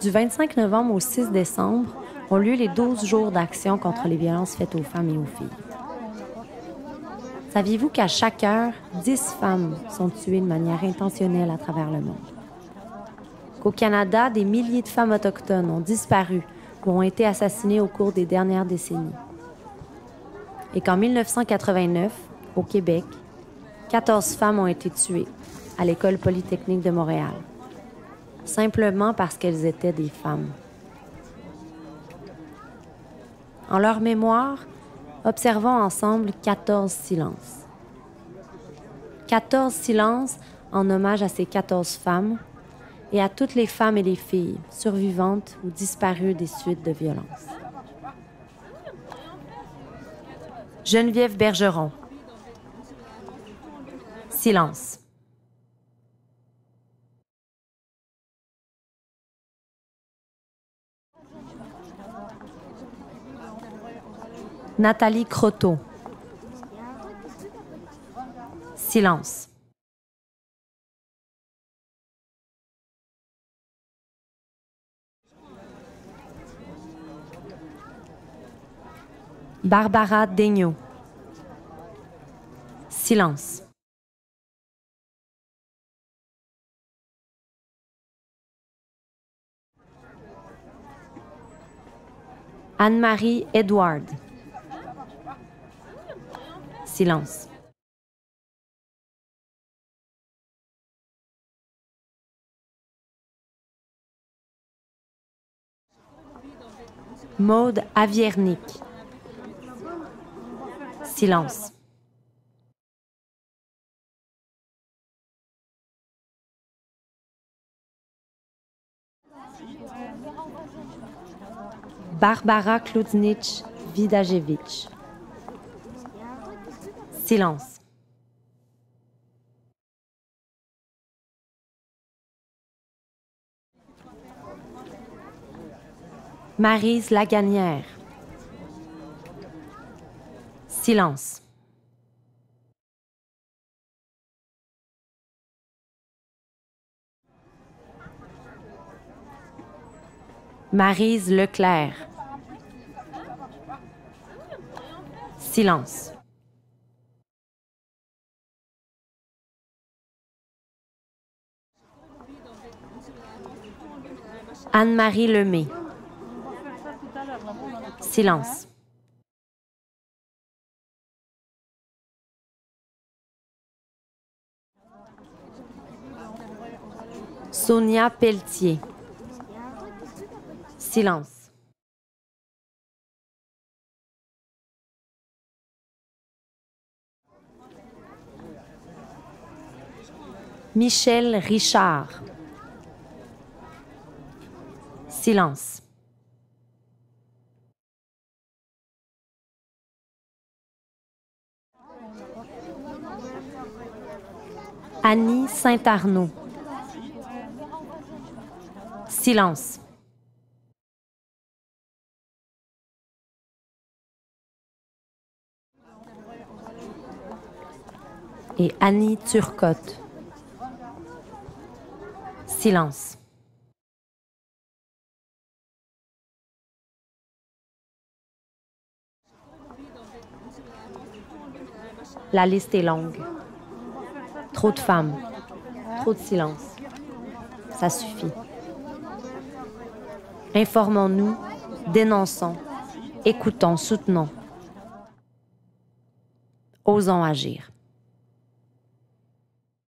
Du 25 novembre au 6 décembre ont lieu les 12 jours d'action contre les violences faites aux femmes et aux filles. Saviez-vous qu'à chaque heure, 10 femmes sont tuées de manière intentionnelle à travers le monde? Qu'au Canada, des milliers de femmes autochtones ont disparu ou ont été assassinées au cours des dernières décennies. Et qu'en 1989, au Québec, 14 femmes ont été tuées à l'École polytechnique de Montréal, simplement parce qu'elles étaient des femmes. En leur mémoire, observons ensemble 14 silences. 14 silences en hommage à ces 14 femmes et à toutes les femmes et les filles survivantes ou disparues des suites de violences. Geneviève Bergeron. Silence. Nathalie Croteau. Silence. Barbara Daigneault. Silence. Anne-Marie Edward. Silence. Maude Aviernick. Silence. Barbara Kludnich Vidajevich. Silence. Marise Laganière. Silence. Marise Leclerc. Silence. Anne-Marie Lemay. Silence. Sonia Pelletier. Silence. Michel Richard. Silence. Annie Saint-Arnaud. Silence. Et Annie Turcotte. Silence. La liste est longue. Trop de femmes, trop de silence. Ça suffit. Informons-nous, dénonçons, écoutons, soutenons. Osons agir.